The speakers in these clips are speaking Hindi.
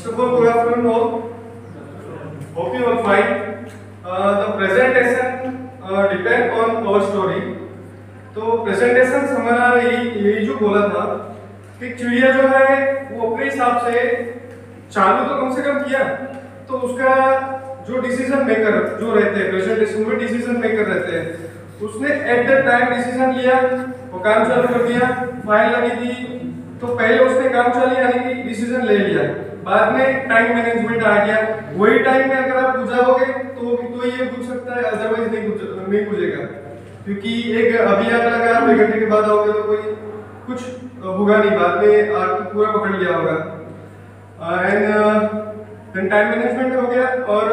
First of all, good afternoon all. Hope you are fine. Uh, the presentation uh, depend on our story. तो प्रेजेंटेशन हमारा यही यही जो बोला था कि चिड़िया जो है वो अपने हिसाब से चालू तो कम से कम किया तो उसका जो डिसीज़न मेकर जो रहते हैं प्रेजेंटेशन में डिसीज़न मेकर रहते हैं उसने एट द टाइम डिसीज़न लिया वो काम चालू कर दिया फ़ाइल लगी थी तो पहले उसने काम चालू यानी कि डिसीज़न ले लिया बाद में टाइम मैनेजमेंट आ गया। वही टाइम में अगर आप बुझाओगे तो तो ये पूछ सकता है अदरवाइज़ नहीं पूछ नहीं पूछेगा। क्योंकि एक अभी आप लगा एक घंटे के बाद आओगे तो कोई कुछ होगा नहीं, बाद में आपको पूरा पकड़ लिया होगा। एंड टाइम मैनेजमेंट हो गया, और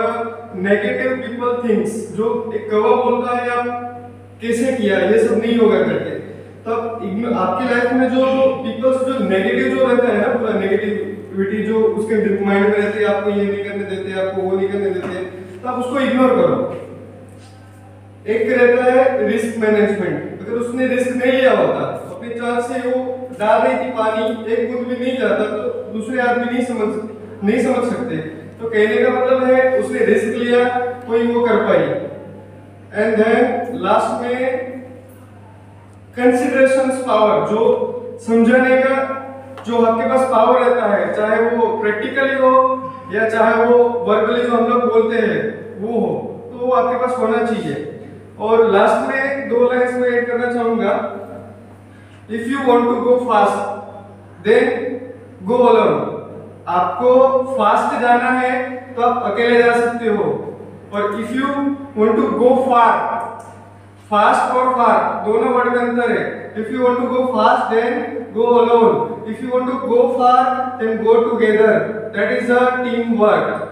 नेगेटिव पीपल थिंग्स जो एक कवा बोलता है, आप कैसे किया, ये सब नहीं होगा करके। तब आपकी लाइफ में जो पीपल्स जो नेगेटिव जो रहता है ना, पूरा नेगेटिविटी जो उसके माइंड में रहती है आपको ये नहीं करने देते, आपको वो नहीं करने देते तो आप उसको इग्नोर करो। एक रहता है रिस्क मैनेजमेंट अगर उसने रिस्क नहीं लिया होता अपने चांस से वो डाल रही थी पानी, एक बूंद भी नहीं जाता तो दूसरे आदमी नहीं समझ नहीं समझ सकते। तो कहने का मतलब है, उसने रिस्क लिया, कोई वो कर पाई। एंड देन लास्ट में कंसिडरेशन पावर जो समझाने का जो आपके पास पावर रहता है, चाहे वो प्रैक्टिकली हो या चाहे वो वर्बली जो हम लोग बोलते हैं, वो हो तो वो आपके पास होना चाहिए। और लास्ट में दो लाइन्स में ऐड करना चाहूँगा। If you want to go fast then go alone आपको फास्ट जाना है तो आप अकेले जा सकते हो। और if you want to go far fast और फार दोनों वर्ड में अंतर है। If you want to go fast then go alone if you want to go far then go together that is a team work